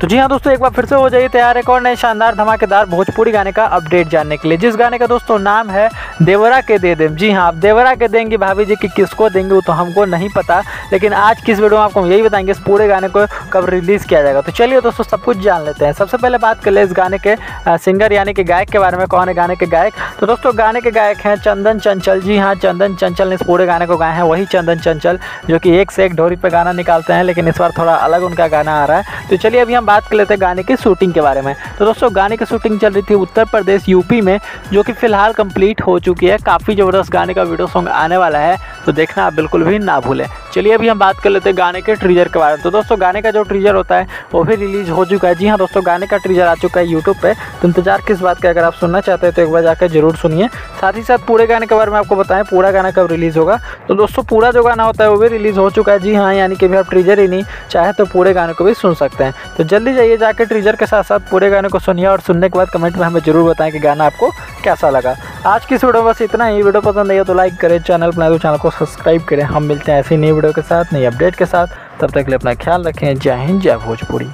तो जी हाँ दोस्तों, एक बार फिर से हो जाइए तैयार एक और नए शानदार धमाकेदार भोजपुरी गाने का अपडेट जानने के लिए। जिस गाने का दोस्तों नाम है देवरा के दे देम। जी हाँ आप देवरा के देंगे, भाभी जी कि किसको देंगे वो तो हमको नहीं पता, लेकिन आज किस वीडियो में आपको यही बताएँगे इस पूरे गाने को कब रिलीज़ किया जाएगा। तो चलिए दोस्तों, सब कुछ जान लेते हैं। सबसे पहले बात कर ले इस गाने के सिंगर यानी कि गायक के बारे में, कौन है गाने के गायक। तो दोस्तों, गाने के गायक हैं चंदन चंचल। जी हाँ चंदन चंचल ने इस पूरे गाने को गाए हैं, वही चंदन चंचल, जो कि एक से एक ढोरी पर गाना निकालते हैं, लेकिन इस बार थोड़ा अलग उनका गाना आ रहा है। तो चलिए अभी हम बात कर लेते हैं गाने की शूटिंग के बारे में। तो दोस्तों, गाने की शूटिंग चल रही थी उत्तर प्रदेश, यूपी में, जो कि फ़िलहाल कंप्लीट हो चुकी है। काफ़ी ज़बरदस्त गाने का वीडियो सॉन्ग आने वाला है। तो देखना आप बिल्कुल भी ना भूलें। चलिए अभी हम बात कर लेते हैं गाने के ट्रीजर के बारे में। तो दोस्तों, गाने का जो ट्रीजर होता है, वो भी रिलीज़ हो चुका है। जी हाँ दोस्तों, गाने का ट्रीजर आ चुका है यूट्यूब पर तो इंतज़ार किस बात का, अगर आप सुनना चाहते हैं तो एक बार जाकर ज़रूर सुनिए। साथ ही साथ पूरे गाने के बारे में आपको बताएँ, पूरा गाना कब रिलीज़ होगा। तो दोस्तों, पूरा जो गाना होता है, वो भी रिलीज़ हो चुका है। जी हाँ यानी कि भी आप ट्रीजर ही नहीं चाहे तो पूरे गाने को भी सुन सकते हैं। तो जल्दी जाइए जाकर ट्रीजर के साथ साथ पूरे गाने को सुनिए और सुनने के बाद कमेंट में हमें ज़रूर बताएँ कि गाना आपको कैसा लगा। आज की इस वीडियो बस इतना ही। वीडियो पसंद आई तो लाइक करें चैनल बनाए तो चैनल को सब्सक्राइब करें। हम मिलते हैं ऐसी नई वीडियो के साथ, नई अपडेट के साथ। तब तक के लिए अपना ख्याल रखें। जय हिंद, जय भोजपुरी।